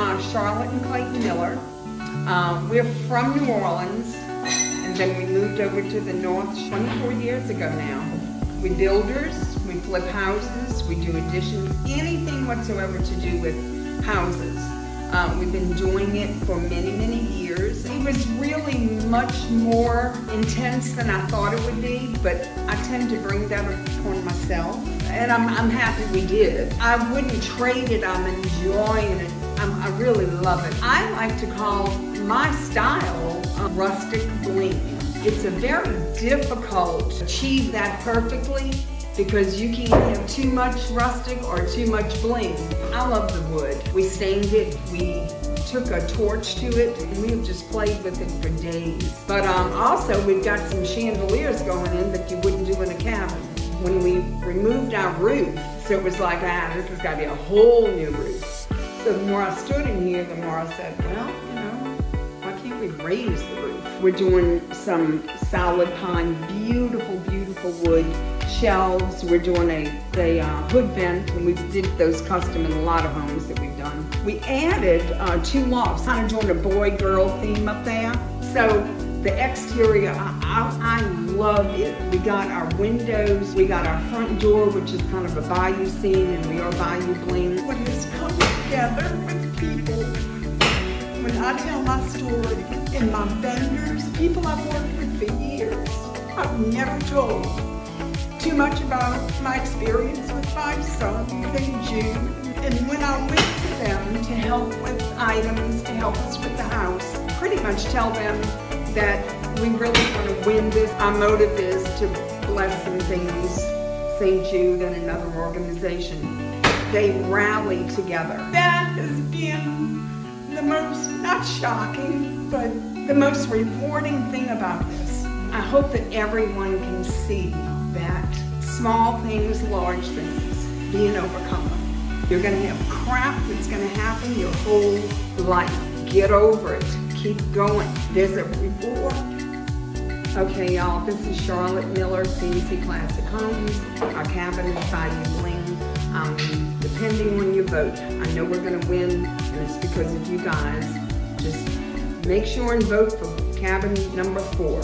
uh, Charlotte and Clayton Miller. Uh, we're from New Orleans, and then we moved over to the north 24 years ago now. We builders, we flip houses, we do additions, anything whatsoever to do with houses. Um, we've been doing it for many, many years. It was really much more intense than I thought it would be, but I tend to bring that upon myself, and I'm, I'm happy we did. I wouldn't trade it, I'm enjoying it. I really love it. I like to call my style rustic bling. It's a very difficult to achieve that perfectly because you can't have too much rustic or too much bling. I love the wood. We stained it, we took a torch to it, and we have just played with it for days. But um, also, we've got some chandeliers going in that you wouldn't do in a cabin. When we removed our roof, so it was like, ah, this has got to be a whole new roof. So the more I stood in here, the more I said, well, you know, why can't we raise the roof? We're doing some solid pine, beautiful, beautiful wood shelves. We're doing a, a uh, hood vent, and we did those custom in a lot of homes that we've done. We added uh, two lofts, kind of doing a boy-girl theme up there. So the exterior, I, I, I, love it. We got our windows, we got our front door, which is kind of a bayou scene, and we are bayou bling. When this comes together with people, when I tell my story, and my vendors, people I've worked with for years, I've never told too much about my experience with my son and Jude. And when I went to them to help with items, to help us with the house, pretty much tell them that we really want to win this. Our motive is to bless some things, St. Jude and another organization. They rally together. That has been the most, not shocking, but the most rewarding thing about this. I hope that everyone can see that small things, large things, being overcome. You're going to have crap that's going to happen your whole life. Get over it. Keep going. There's a reward. Okay, y'all, this is Charlotte Miller, CNC Classic Homes. Our cabinet is you bling. Um, depending on your vote, I know we're going to win, and it's because of you guys. Just make sure and vote for cabin number four.